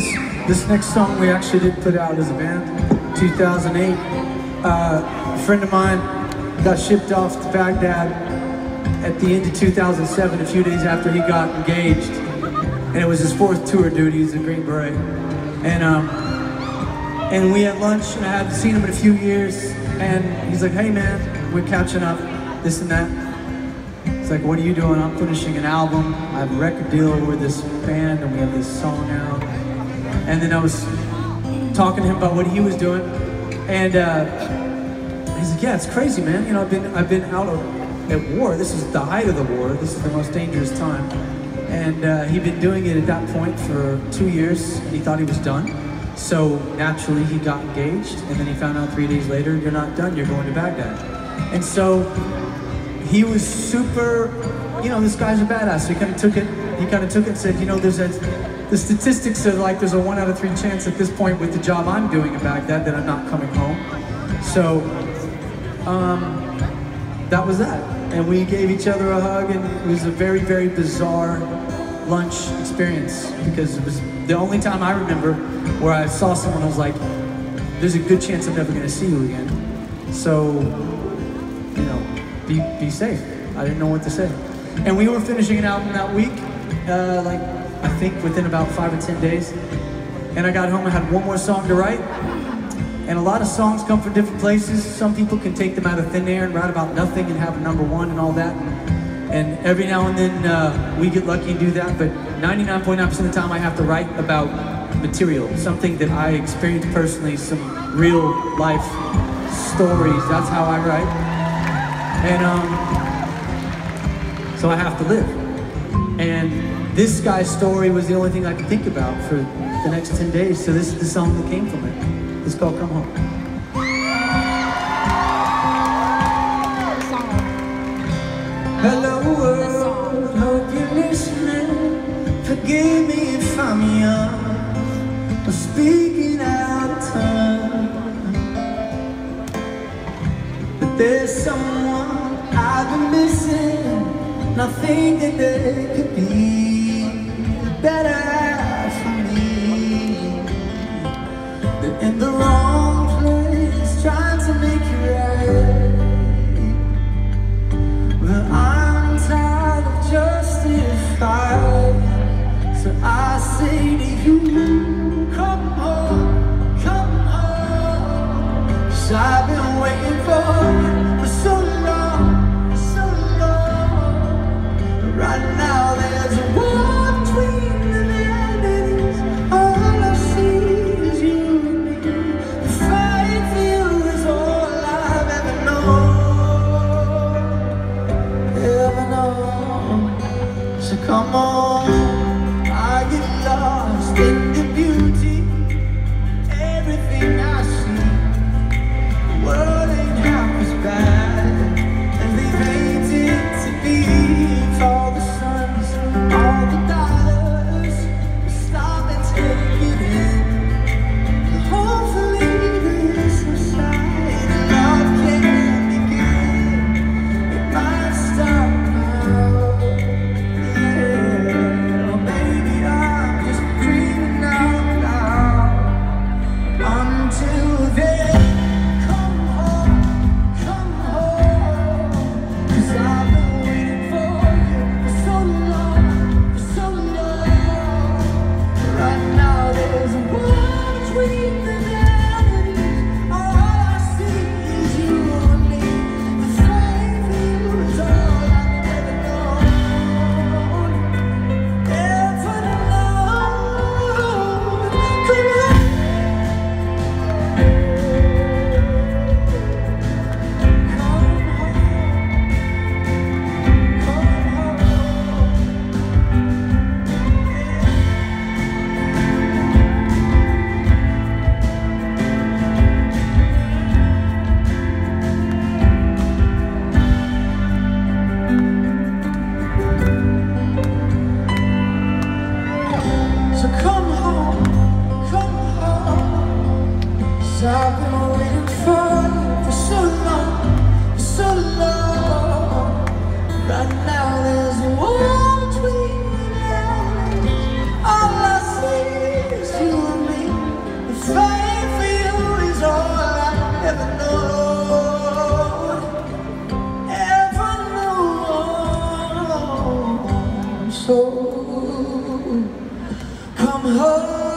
This, this next song we actually did put out as a band, 2008. Uh, a friend of mine got shipped off to Baghdad at the end of 2007, a few days after he got engaged. And it was his fourth tour duty, he's a Green Beret. And, um, and we had lunch, and I hadn't seen him in a few years, and he's like, hey man, we're catching up, this and that. It's like, what are you doing? I'm finishing an album. I have a record deal with this band, and we have this song out. And then I was talking to him about what he was doing, and uh, he's like, "Yeah, it's crazy, man. You know, I've been I've been out of, at war. This is the height of the war. This is the most dangerous time." And uh, he'd been doing it at that point for two years, and he thought he was done. So naturally, he got engaged, and then he found out three days later, "You're not done. You're going to Baghdad." And so he was super, you know, this guy's a badass. So he kind of took it, he kind of took it and said, you know, there's a, the statistics are like there's a one out of three chance at this point with the job I'm doing in Baghdad that I'm not coming home. So, um, that was that. And we gave each other a hug and it was a very, very bizarre lunch experience because it was the only time I remember where I saw someone I was like, there's a good chance I'm never gonna see you again. So, you know, be, be safe. I didn't know what to say. And we were finishing an album that week, uh, like think within about five or 10 days. And I got home, I had one more song to write. And a lot of songs come from different places. Some people can take them out of thin air and write about nothing and have a number one and all that. And every now and then uh, we get lucky and do that, but 99.9% of the time I have to write about material, something that I experienced personally, some real life stories. That's how I write. And um, so I have to live. And this guy's story was the only thing I could think about for the next 10 days. So this is the song that came from it. It's called Come Home. Hello world, hope you're listening. Forgive me if I'm young, or speaking out of turn. But there's someone I've been missing, and I think that they could be better for me. Than in the I've been waiting for you for so long, for so long. Right now there's a wall between All I see is you and me. The fight for you is all I ever Ever So come home.